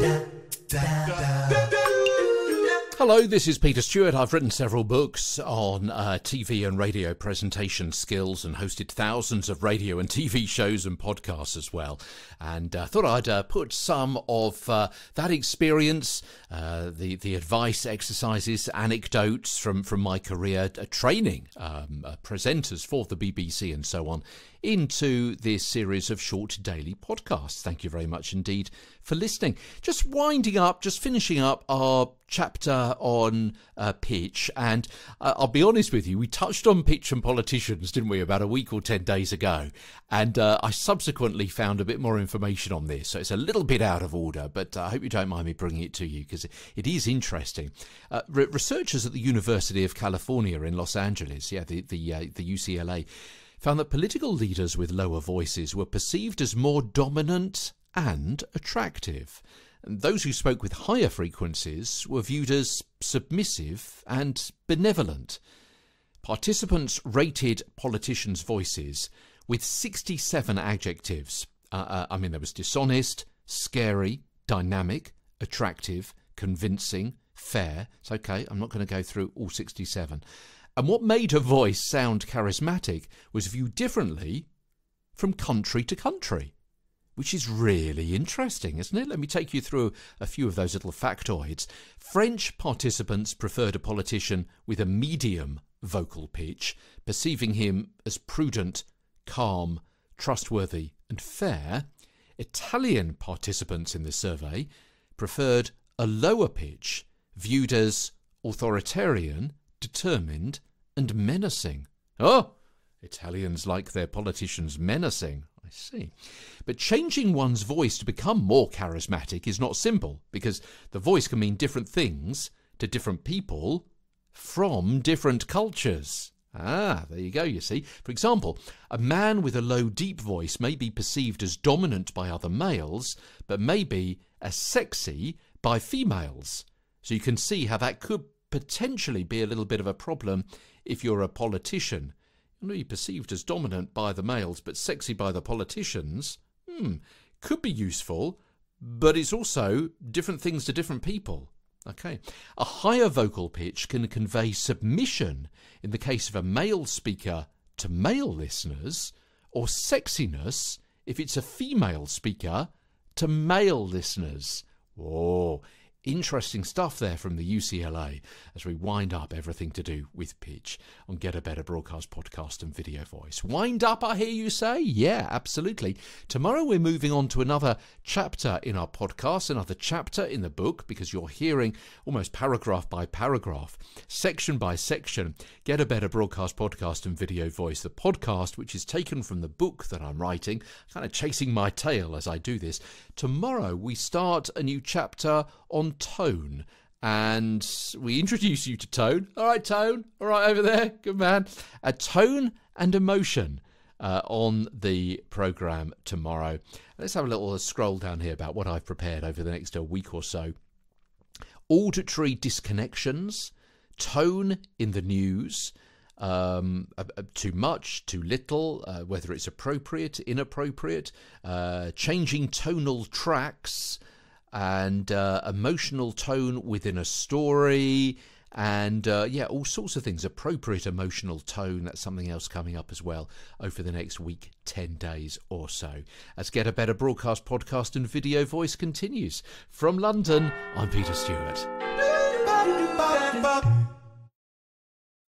da, da, da. Hello, this is Peter Stewart. I've written several books on uh, TV and radio presentation skills and hosted thousands of radio and TV shows and podcasts as well. And I uh, thought I'd uh, put some of uh, that experience, uh, the the advice, exercises, anecdotes from from my career uh, training um, presenters for the BBC and so on into this series of short daily podcasts. Thank you very much indeed for listening. Just winding up, just finishing up our chapter on uh, pitch. And uh, I'll be honest with you, we touched on pitch and politicians, didn't we, about a week or 10 days ago? And uh, I subsequently found a bit more information on this. So it's a little bit out of order, but I hope you don't mind me bringing it to you because it is interesting. Uh, re- researchers at the University of California in Los Angeles, yeah, the, the, uh, the UCLA, found that political leaders with lower voices were perceived as more dominant and attractive. Those who spoke with higher frequencies were viewed as submissive and benevolent. Participants rated politicians' voices with 67 adjectives. Uh, uh, I mean, there was dishonest, scary, dynamic, attractive, convincing, fair. It's okay, I'm not going to go through all 67. And what made a voice sound charismatic was viewed differently from country to country, which is really interesting, isn't it? Let me take you through a few of those little factoids. French participants preferred a politician with a medium vocal pitch, perceiving him as prudent, calm, trustworthy, and fair. Italian participants in the survey preferred a lower pitch, viewed as authoritarian determined, and menacing. Oh, Italians like their politicians menacing. See. But changing one's voice to become more charismatic is not simple because the voice can mean different things to different people from different cultures. Ah, there you go, you see. For example, a man with a low, deep voice may be perceived as dominant by other males, but may be as sexy by females. So you can see how that could potentially be a little bit of a problem if you're a politician. Be perceived as dominant by the males but sexy by the politicians. Hmm, could be useful, but it's also different things to different people. Okay. A higher vocal pitch can convey submission in the case of a male speaker to male listeners, or sexiness if it's a female speaker to male listeners. Oh, Interesting stuff there from the UCLA as we wind up everything to do with pitch on Get a Better Broadcast podcast and video voice. Wind up, I hear you say? Yeah, absolutely. Tomorrow we're moving on to another chapter in our podcast, another chapter in the book, because you're hearing almost paragraph by paragraph, section by section, Get a Better Broadcast podcast and video voice. The podcast, which is taken from the book that I'm writing, kind of chasing my tail as I do this. Tomorrow we start a new chapter on tone. And we introduce you to tone. All right, tone. All right, over there. Good man. A tone and emotion. Uh, on the program tomorrow. Let's have a little scroll down here about what I've prepared over the next uh, week or so. Auditory disconnections, tone in the news, um, too much, too little, uh, whether it's appropriate, inappropriate, uh, changing tonal tracks, and uh, emotional tone within a story and uh, yeah, all sorts of things. Appropriate emotional tone. That's something else coming up as well over the next week, 10 days or so. As Get a Better Broadcast podcast and video voice continues. From London, I'm Peter Stewart.